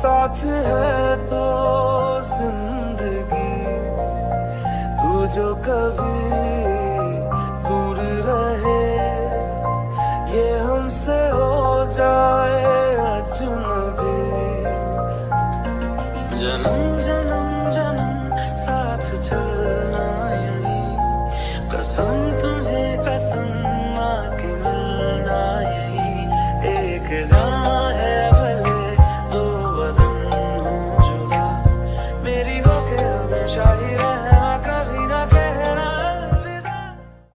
साथ है तो ज़िंदगी। तू जो कभी दूर रहे ये हमसे हो जाए अजनबी। जन्म। जन्म जन्म साथ चलना यही कसम